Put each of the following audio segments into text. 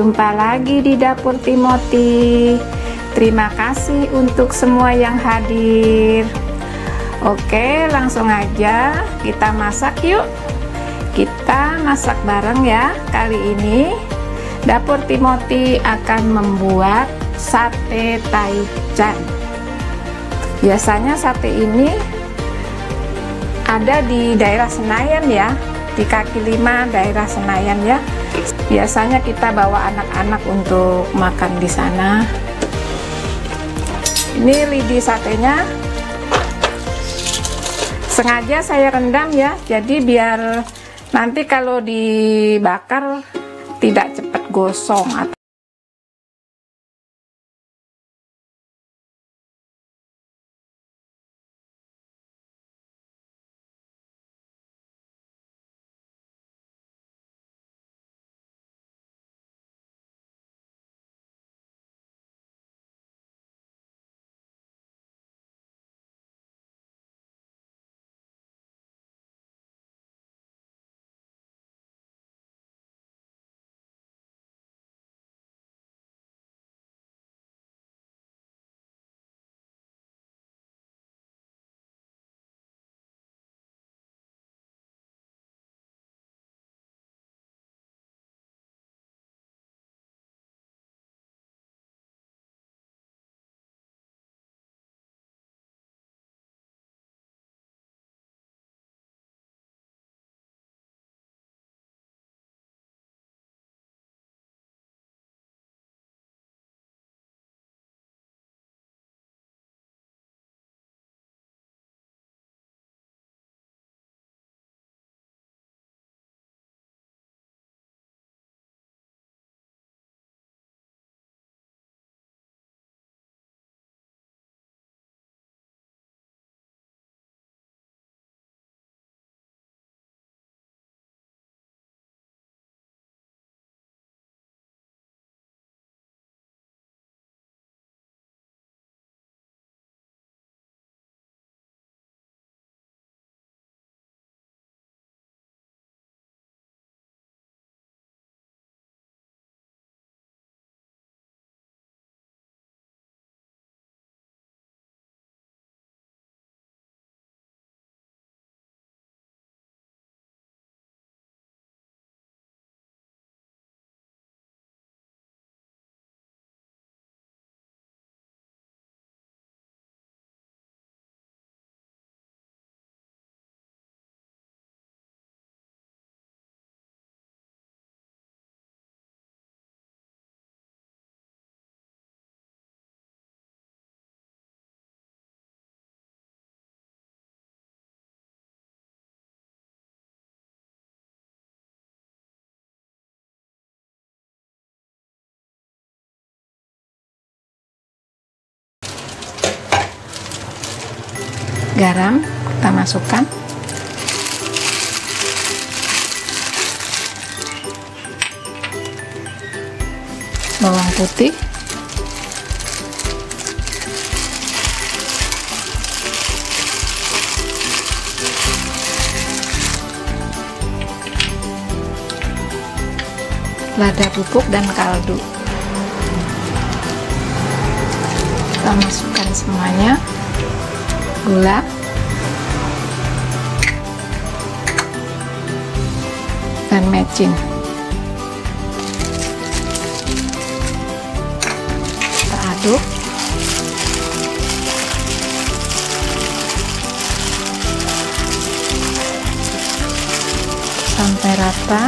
Jumpa lagi di Dapur Timoti. Terima kasih untuk semua yang hadir. Oke langsung aja kita masak yuk. Kita masak bareng ya Kali ini. Dapur Timoti akan membuat sate taichan Biasanya sate ini ada di daerah Senayan ya di kaki lima daerah Senayan ya biasanya kita bawa anak-anak untuk makan di sana. Ini lidi satenya. Sengaja saya rendam ya. Jadi biar nanti kalau dibakar tidak cepat gosong garam kita masukkan. Bawang putih. Lada bubuk dan kaldu. Kita masukkan semuanya gula. Dan mecin. Kita aduk sampai rata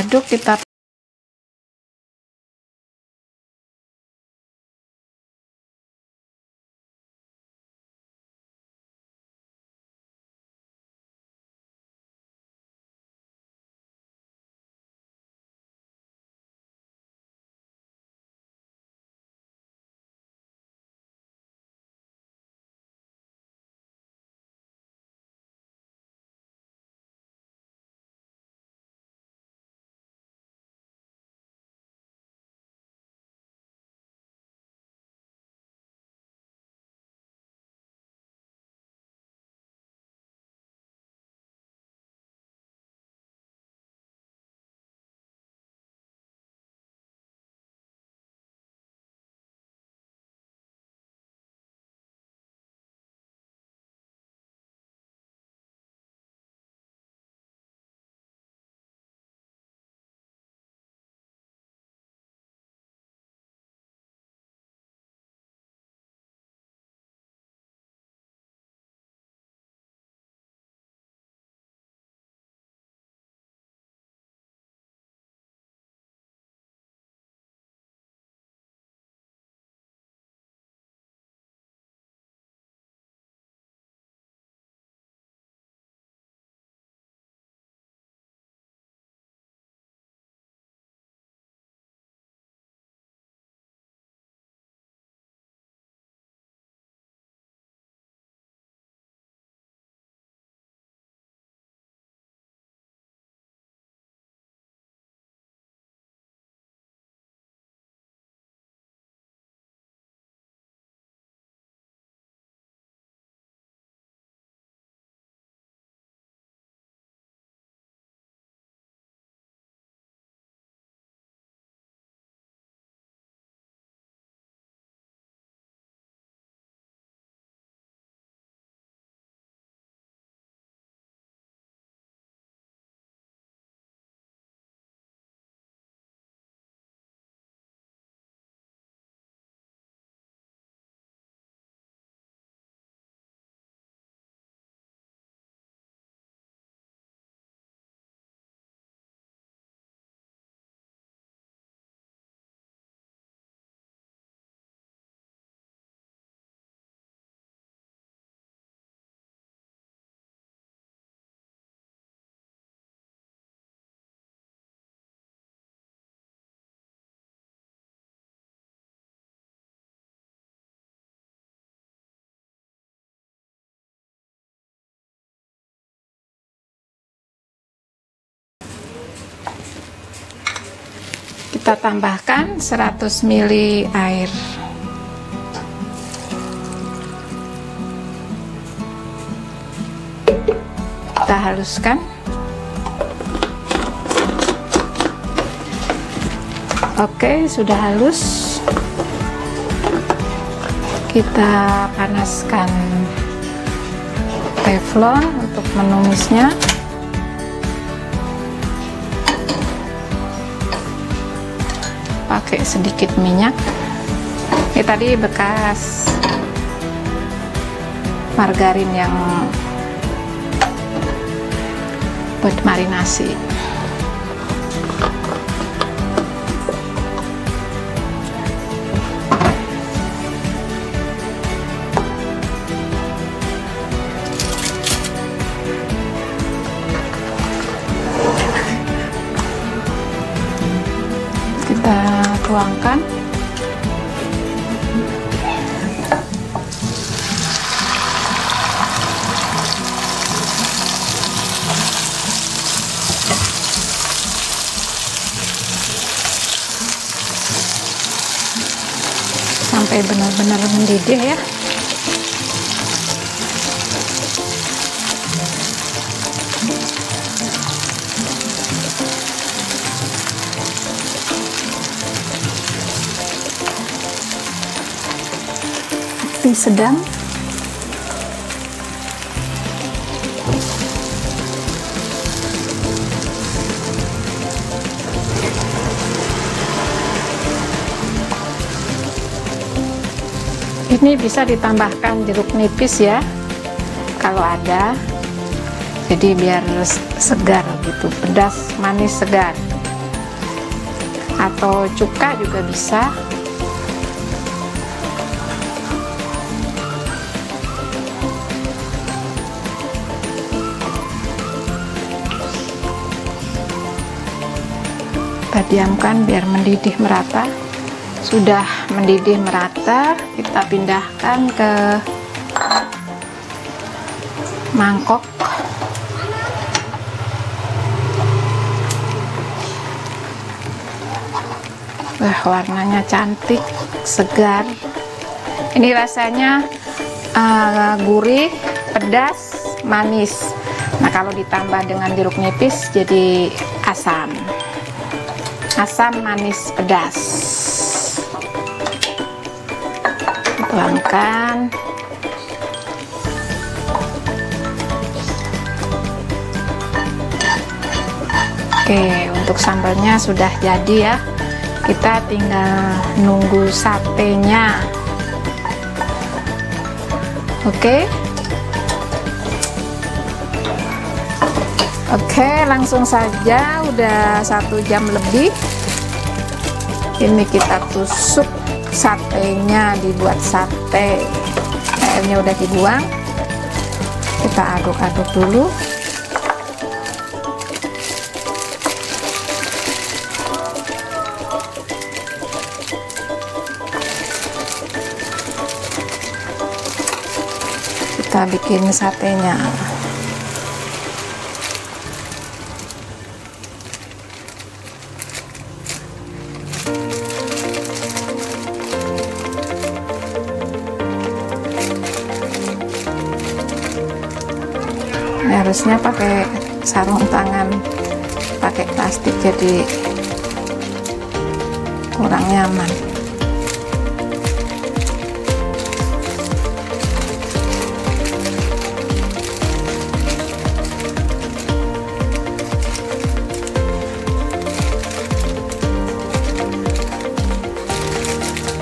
aduk kita kita tambahkan 100 ml air. Kita haluskan. Oke sudah halus. Kita panaskan teflon untuk menumisnya pakai sedikit minyak. Ini tadi bekas margarin yang buat marinasi. Kita tuangkan sampai benar-benar mendidih ya api sedang. Ini bisa ditambahkan jeruk nipis ya kalau ada. Jadi biar segar gitu pedas manis segar. Atau cuka juga bisa kita diamkan biar mendidih merata. Sudah mendidih merata kita pindahkan ke mangkok. Wah warnanya cantik segar. Ini rasanya uh, gurih pedas manis. Nah kalau ditambah dengan jeruk nipis jadi asam asam manis pedas. Tuangkan. Oke untuk sambalnya sudah jadi ya. Kita tinggal nunggu satenya. Oke. Oke langsung saja. Udah satu jam lebih ini kita tusuk satenya dibuat sate. Airnya udah dibuang. Kita aduk-aduk dulu. Kita bikin satenya sarung tangan pakai plastik jadi kurang nyaman.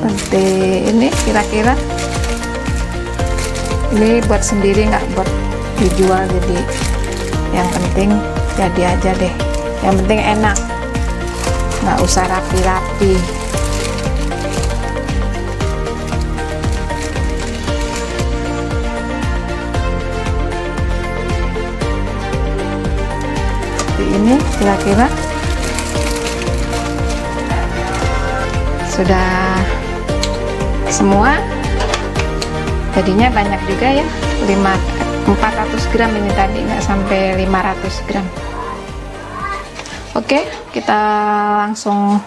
Seperti ini kira-kira ini buat sendiri nggak buat dijual jadi yang penting jadi aja deh. Yang penting enak. Nggak usah rapi-rapi. Ini kira-kira. Sudah semua. Jadinya banyak juga ya 5 400 gram ini tadi nggak sampai 500 gram. Oke kita langsung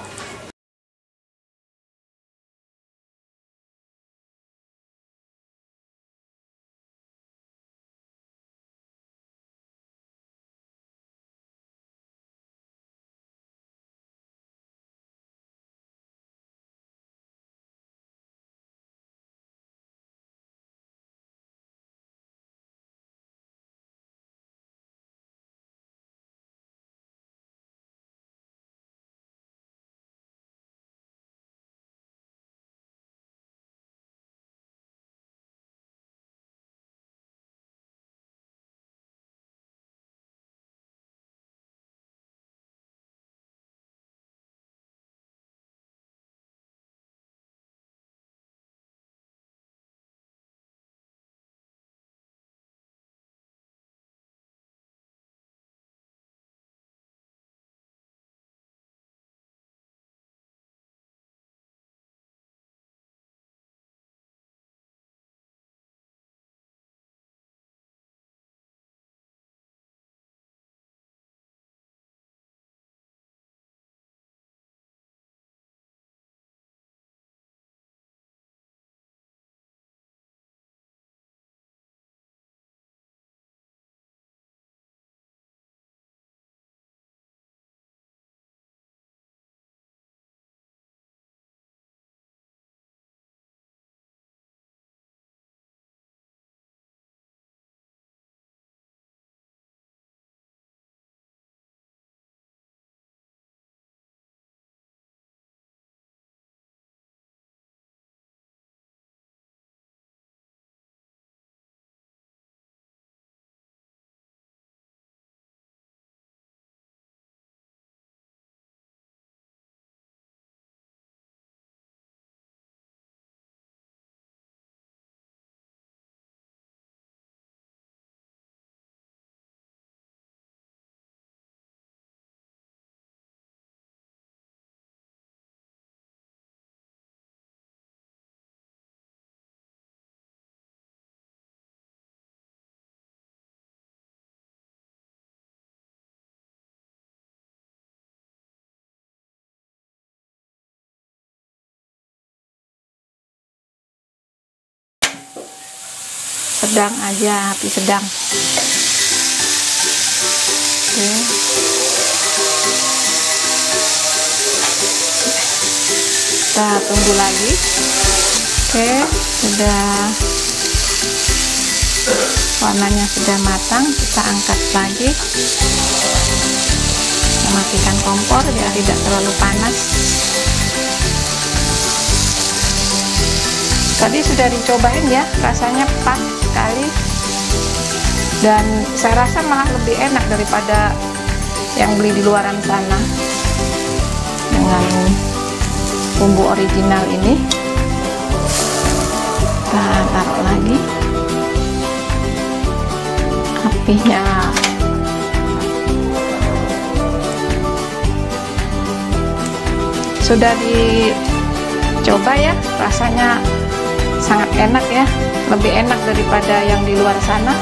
sedang aja api sedang. Oke. Kita tunggu lagi. Oke sudah. Warnanya sudah matang kita angkat lagi. Matikan kompor biar tidak terlalu panas. Tadi sudah dicobain ya rasanya pas sekali. Dan saya rasa malah lebih enak daripada yang beli di luaran sana. Dengan bumbu original ini. Kita taruh lagi. Apinya. Sudah dicoba ya rasanya sangat enak ya. Lebih enak daripada yang di luar sana.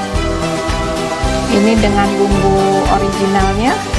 Ini dengan bumbu originalnya